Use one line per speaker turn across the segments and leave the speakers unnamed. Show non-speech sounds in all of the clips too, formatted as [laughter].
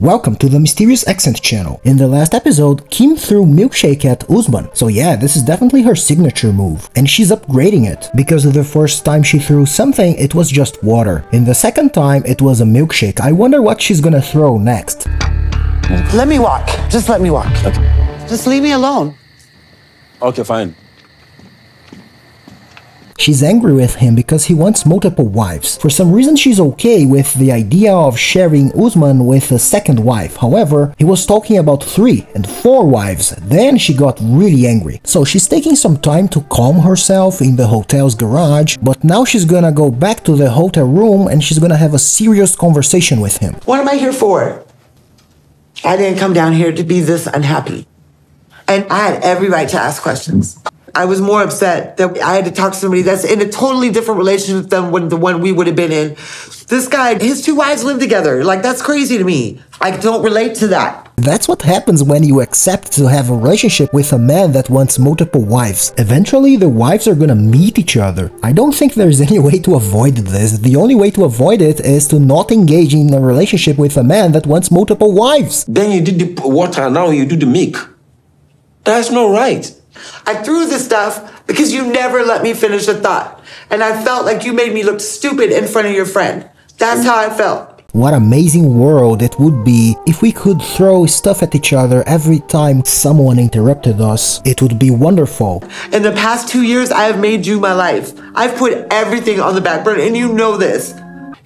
Welcome to the Mysterious Accent channel. In the last episode, Kim threw milkshake at Usman. So yeah, this is definitely her signature move. And she's upgrading it, because the first time she threw something, it was just water. In the second time, it was a milkshake. I wonder what she's gonna throw next.
Let me walk. Just let me walk.
Okay.
Just leave me alone.
Okay, fine.
She's angry with him because he wants multiple wives. For some reason she's okay with the idea of sharing Usman with a second wife. However, he was talking about three and four wives. Then she got really angry. So she's taking some time to calm herself in the hotel's garage, but now she's gonna go back to the hotel room and she's gonna have a serious conversation with him.
What am I here for? I didn't come down here to be this unhappy. And I had every right to ask questions. I was more upset that I had to talk to somebody that's in a totally different relationship than the one we would have been in. This guy, his two wives live together. Like, that's crazy to me. I don't relate to that.
That's what happens when you accept to have a relationship with a man that wants multiple wives. Eventually, the wives are gonna meet each other. I don't think there's any way to avoid this. The only way to avoid it is to not engage in a relationship with a man that wants multiple wives.
Then you did the water, now you do the milk. That's not right.
I threw the stuff because you never let me finish a thought. And I felt like you made me look stupid in front of your friend. That's how I felt.
What amazing world it would be if we could throw stuff at each other every time someone interrupted us. It would be wonderful.
In the past two years, I have made you my life. I've put everything on the back burner, and you know this.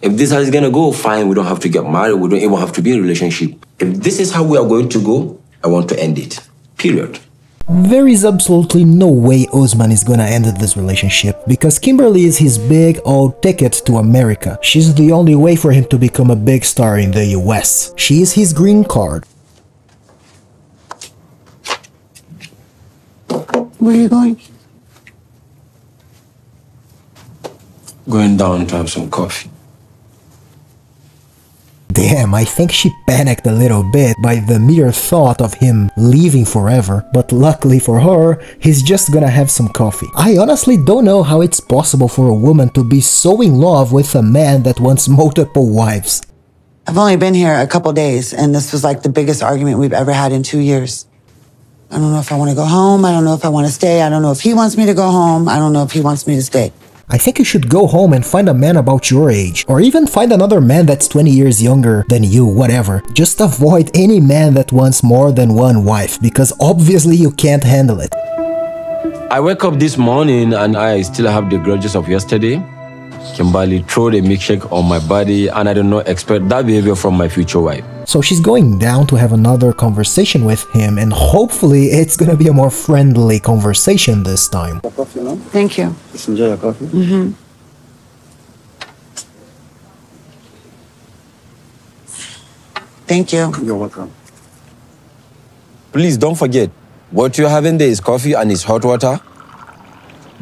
If this is gonna go, fine. We don't have to get married. We don't even have to be in a relationship. If this is how we are going to go, I want to end it. Period.
There is absolutely no way Usman is gonna end this relationship because Kimberly is his big old ticket to America. She's the only way for him to become a big star in the US. She is his green card.
Where are you going?
Going down to have some coffee.
Damn, I think she panicked a little bit by the mere thought of him leaving forever, but luckily for her, he's just gonna have some coffee. I honestly don't know how it's possible for a woman to be so in love with a man that wants multiple wives.
I've only been here a couple days, and this was like the biggest argument we've ever had in two years. I don't know if I want to go home. I don't know if I want to stay. I don't know if he wants me to go home. I don't know if he wants me to stay.
I think you should go home and find a man about your age, or even find another man that's 20 years younger than you, whatever. Just avoid any man that wants more than one wife, because obviously you can't handle it.
I wake up this morning and I still have the grudges of yesterday. Kimberly threw the milkshake on my body and I do not expect that behavior from my future wife.
So she's going down to have another conversation with him and hopefully it's gonna be a more friendly conversation this time.
Coffee, no? Thank you.
Just enjoy your coffee.
Mm-hmm. Thank you.
You're welcome. Please don't forget, what you're having there is coffee and it's hot water.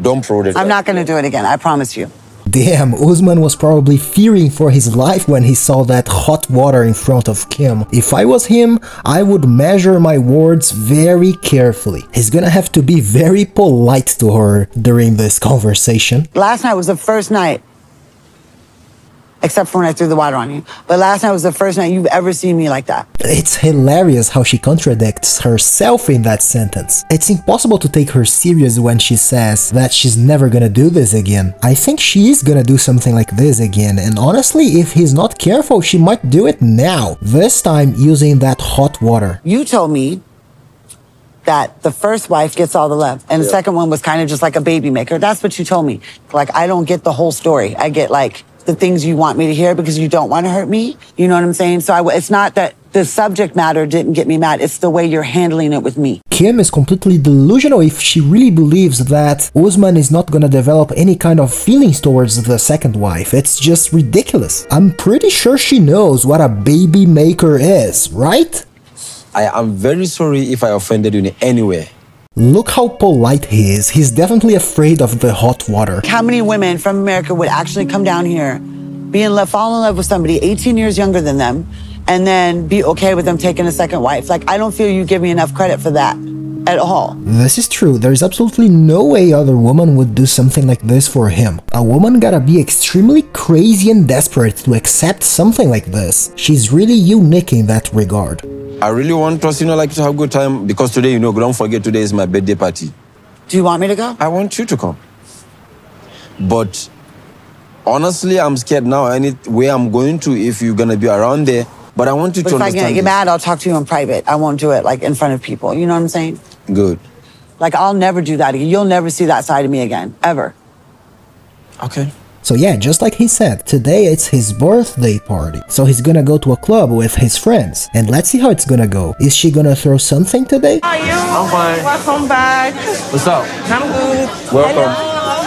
Don't throw it.
I'm not going to do it again. I promise you.
Damn, Usman was probably fearing for his life when he saw that hot water in front of Kim. If I was him, I would measure my words very carefully. He's gonna have to be very polite to her during this conversation.
Last night was the first night except for when I threw the water on you. But last night was the first night you've ever seen me like that.
It's hilarious how she contradicts herself in that sentence. It's impossible to take her serious when she says that she's never gonna do this again. I think she is gonna do something like this again, and honestly, if he's not careful, she might do it now. This time using that hot water.
You told me that the first wife gets all the love and the second one was kind of just like a baby maker. That's what you told me. Like, I don't get the whole story. I get like the things you want me to hear because you don't want to hurt me. You know what I'm saying? So I, it's not that the subject matter didn't get me mad. It's the way you're handling it with me.
Kim is completely delusional if she really believes that Usman is not gonna develop any kind of feelings towards the second wife. It's just ridiculous. I'm pretty sure she knows what a baby maker is, right?
I am very sorry if I offended you in any way.
Look how polite he is. He's definitely afraid of the hot water.
How many women from America would actually come down here, be in love, fall in love with somebody 18 years younger than them, and then be okay with them taking a second wife? Like, I don't feel you give me enough credit for that. At all.
This is true. There's absolutely no way other woman would do something like this for him. A woman gotta be extremely crazy and desperate to accept something like this. She's really unique in that regard.
I really want us, you know, like to have a good time because today, you know, don't forget today is my birthday party.
Do you want me to go?
I want you to come. But honestly, I'm scared now. Any way I'm going to, if you're gonna be around there, but I want you
But
to
if I
understand.
get, get mad, I'll talk to you in private. I won't do it like in front of people. You know what I'm saying?
Good.
Like I'll never do that again. You'll never see that side of me again, ever.
Okay.
So yeah, just like he said, today it's his birthday party. So he's gonna go to a club with his friends. And let's see how it's gonna go. Is she gonna throw something today?
How are you?
I'm fine.
Welcome back.
What's up?
I'm good.
Welcome.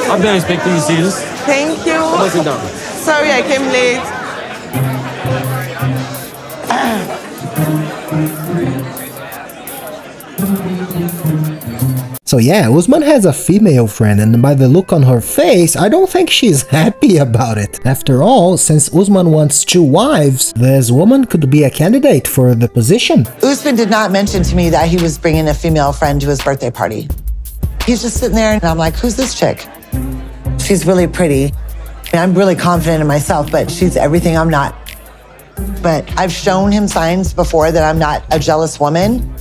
I've been expecting you since.
Thank you.
Come sit down.
Sorry I came late. [clears throat]
So yeah, Usman has a female friend and by the look on her face, I don't think she's [laughs] happy about it. After all, since Usman wants two wives, this woman could be a candidate for the position.
Usman did not mention to me that he was bringing a female friend to his birthday party. He's just sitting there and I'm like, who's this chick? She's really pretty. And I'm really confident in myself, but she's everything I'm not. But I've shown him signs before that I'm not a jealous woman.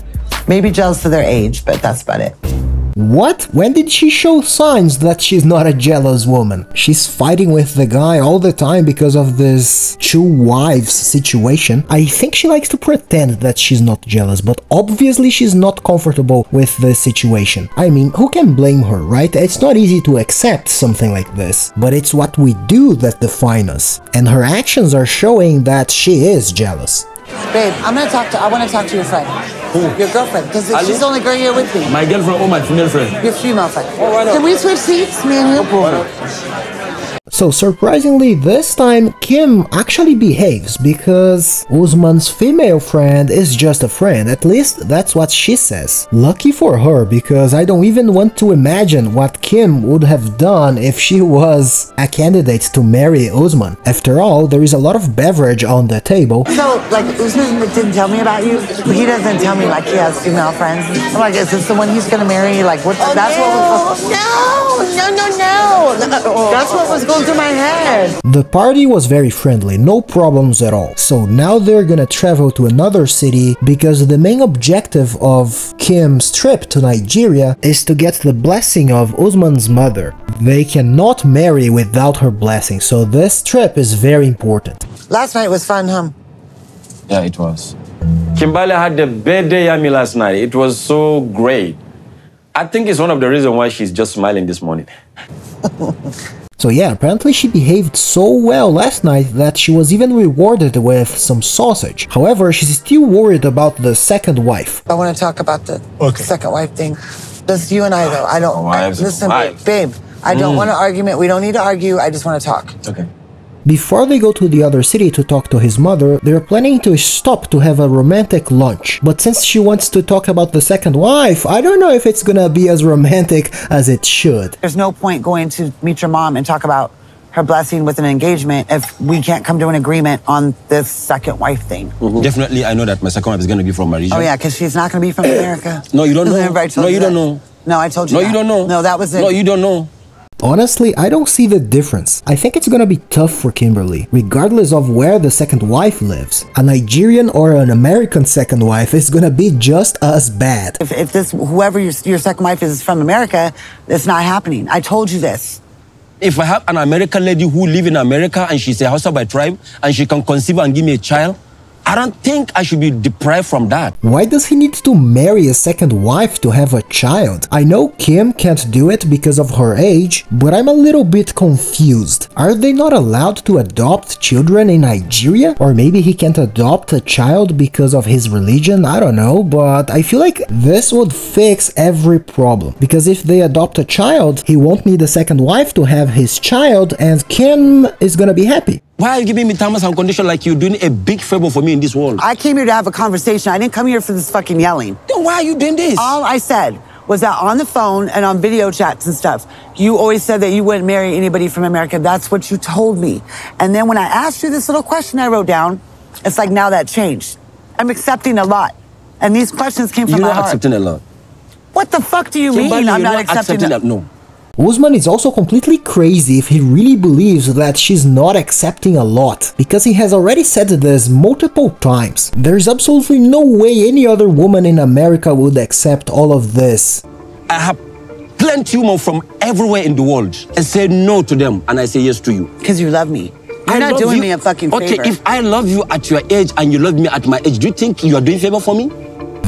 Maybe jealous of their age, but that's about it.
What? When did she show signs that she's not a jealous woman? She's fighting with the guy all the time because of this two wives situation. I think she likes to pretend that she's not jealous, but obviously she's not comfortable with the situation. I mean, who can blame her, right? It's not easy to accept something like this, but it's what we do that define us. And her actions are showing that she is jealous.
Babe, I'm gonna talk to, I wanna talk to your friend. Who? Your girlfriend, because she's the only girl here with me.
My girlfriend or my female friend?
Your female friend.
Oh, why not?
Can we switch seats, me and you?
So surprisingly, this time Kim actually behaves because Usman's female friend is just a friend, at least that's what she says. Lucky for her because I don't even want to imagine what Kim would have done if she was a candidate to marry Usman. After all, there is a lot of beverage on the table.
So, like, Usman didn't tell me about you. He doesn't tell me like he has female friends. I'm like, is this the one he's gonna marry? Like, what? that's what was. Oh, no, no, no, no. That's what was going through my head.
The party was very friendly, no problems at all. So now they're gonna travel to another city because the main objective of Kim's trip to Nigeria is to get the blessing of Usman's mother. They cannot marry without her blessing, so this trip is very important.
Last night was fun, huh?
Yeah, it was. Kimbali had the birthday yummy last night. It was so great. I think it's one of the reasons why she's just smiling this morning. [laughs]
So yeah, apparently she behaved so well last night that she was even rewarded with some sausage. However, she's still worried about the second wife.
I want to talk about the
Okay.
second wife thing. Just you and I, though. I don't. I,
Wives
listen,
wives.
babe. I don't mm. want an argument. We don't need to argue. I just want to talk.
Okay.
Before they go to the other city to talk to his mother, they're planning to stop to have a romantic lunch. But since she wants to talk about the second wife, I don't know if it's gonna be as romantic as it should.
There's no point going to meet your mom and talk about her blessing with an engagement if we can't come to an agreement on this second wife thing. Mm-hmm.
Definitely, I know that my second wife is going to be from my region.
Oh yeah, because she's not going to be from America.
No, you don't [laughs] know.
Remember I told
No, you don't know.
No, I told you.
No,
that.
you don't know.
No, that was it.
No, you don't know.
Honestly, I don't see the difference. I think it's gonna be tough for Kimberly, regardless of where the second wife lives. A Nigerian or an American second wife is gonna be just as bad.
If, if this whoever your, your second wife is from America, it's not happening. I told you this.
If I have an American lady who live in America and she's a Hausa by tribe and she can conceive and give me a child, I don't think I should be deprived from that.
Why does he need to marry a second wife to have a child? I know Kim can't do it because of her age, but I'm a little bit confused. Are they not allowed to adopt children in Nigeria? Or maybe he can't adopt a child because of his religion? I don't know, but I feel like this would fix every problem. Because if they adopt a child, he won't need a second wife to have his child, and Kim is gonna be happy.
Why are you giving me terms and conditions like you're doing a big favor for me in this world?
I came here to have a conversation. I didn't come here for this fucking yelling.
then why are you doing this?
All I said was that on the phone and on video chats and stuff, you always said that you wouldn't marry anybody from America. That's what you told me. And then when I asked you this little question I wrote down, it's like now that changed. I'm accepting a lot. And these questions came from
You're
my
not
heart.
accepting a lot.
What the fuck do you mean? I'm
you're
not accepting
accepting
that.
that. No.
Usman is also completely crazy if he really believes that she's not accepting a lot, because he has already said this multiple times. There's absolutely no way any other woman in America would accept all of this.
I have plenty women from everywhere in the world and say no to them, and I say yes to you.
Because you love me. You're
I
not doing
you.
me a fucking favor.
okay, if I love you at your age and you love me at my age, do you think you are doing favor for me?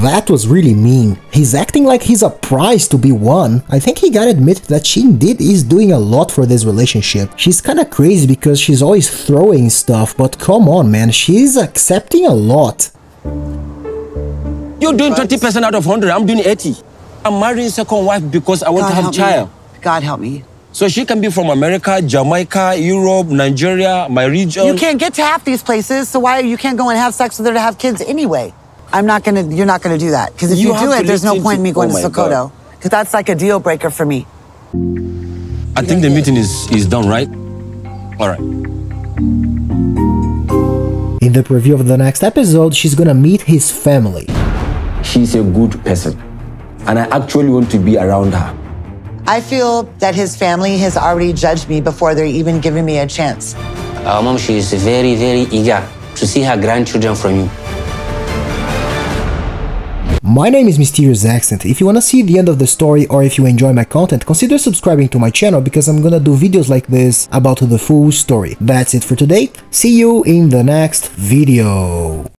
That was really mean. He's acting like he's a prize to be won. I think he gotta admit that she indeed is doing a lot for this relationship. She's kinda crazy because she's always throwing stuff, but come on man, she's accepting a lot.
You're doing 20% out of 100, I'm doing 80. I'm marrying second wife because I want
God
to have
help
child.
me. God help me.
So she can be from America, Jamaica, Europe, Nigeria, my region.
You can't get to half these places, so why you can't go and have sex with her to have kids anyway? I'm not gonna. You're not gonna do that because if
You
you, do it, there's no
listen
point in me going
oh
to
my
Sokoto because that's like a deal breaker for me.
I think the meeting is, is done, right? All right.
In the preview of the next episode, she's gonna meet his family.
She's a good person, and I actually want to be around her.
I feel that his family has already judged me before they're even giving me a chance.
Our mom, she is very, very eager to see her grandchildren from you.
My name is Mysterious Accent. If you wanna see the end of the story or if you enjoy my content, consider subscribing to my channel because I'm gonna do videos like this about the full story. That's it for today. See you in the next video.